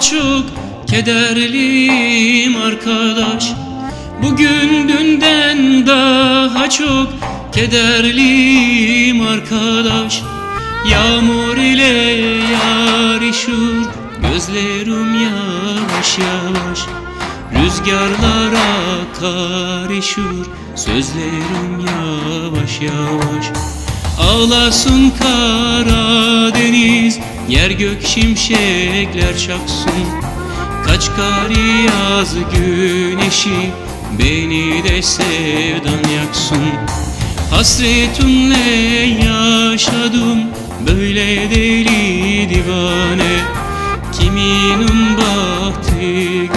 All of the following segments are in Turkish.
Çok kederliyim arkadaş Bugün dünden daha çok kederliyim arkadaş Yağmur ile yarışır gözlerim yavaş yavaş. Rüzgarlara karışır sözlerim yavaş yavaş. Ağlasın Karadeniz Yer gök şimşekler çaksın Kaç kar yaz güneşi Beni de sevdan yaksın. Hasretinle yaşadım Böyle deli divane. Kiminin bahtı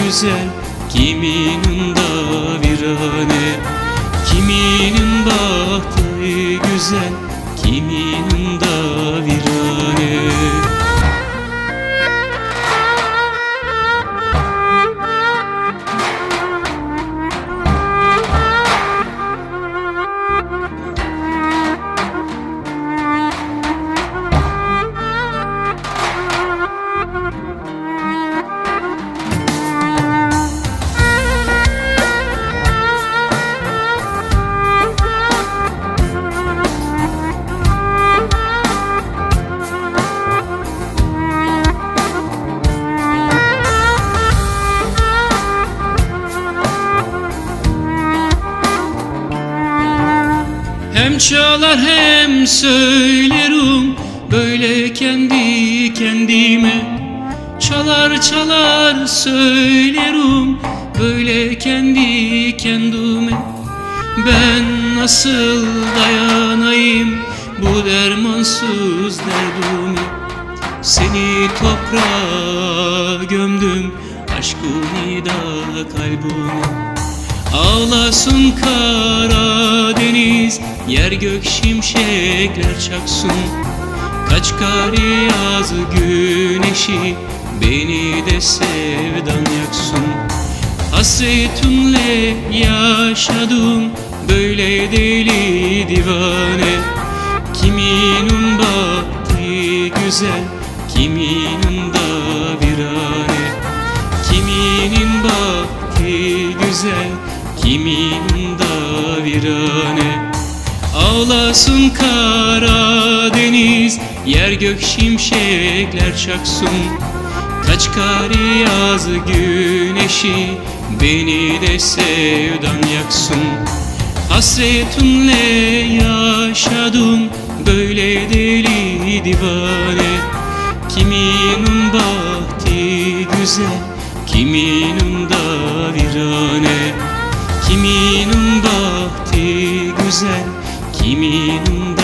güzel Kiminin da virane. Kiminin bahtı güzel Kiminin çalar hem söylerim. Böyle kendi kendime Çalar çalar söylerim. Böyle kendi kendime Ben nasıl dayanayım Bu dermansız derdime? Seni toprağa gömdüm Aşkını da kalbime Ağlasın Karadeniz Yer gök şimşekler çaksın. Kaç kar yaz güneşi Beni de sevdan yaksın. Hasretinle yaşadım Böyle deli divane. Kiminin bahtı güzel Kiminin da virane. Kiminin bahtı güzel Kiminin da virane? Ağlasın Karadeniz Yer gök şimşekler çaksın. Kaç kar yaz güneşi Beni de sevdan yaksın. Hasretinle yaşadım Böyle deli divane. Kiminin bahtı güzel Kiminin da virane Kiminin bahtı güzel Kiminin